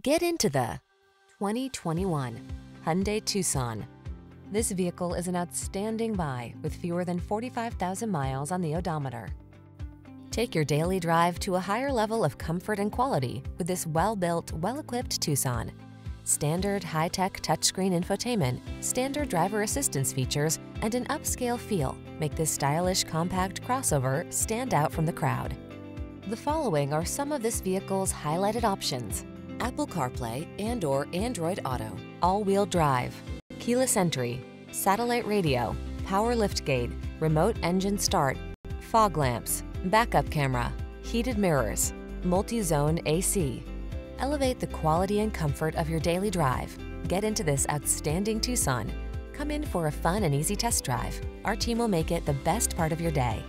Get into the 2021 Hyundai Tucson. This vehicle is an outstanding buy with fewer than 45,000 miles on the odometer. Take your daily drive to a higher level of comfort and quality with this well-built, well-equipped Tucson. Standard high-tech touchscreen infotainment, standard driver assistance features, and an upscale feel make this stylish compact crossover stand out from the crowd. The following are some of this vehicle's highlighted options. Apple CarPlay and or Android Auto, all-wheel drive, keyless entry, satellite radio, power liftgate, remote engine start, fog lamps, backup camera, heated mirrors, multi-zone AC. Elevate the quality and comfort of your daily drive. Get into this outstanding Tucson. Come in for a fun and easy test drive. Our team will make it the best part of your day.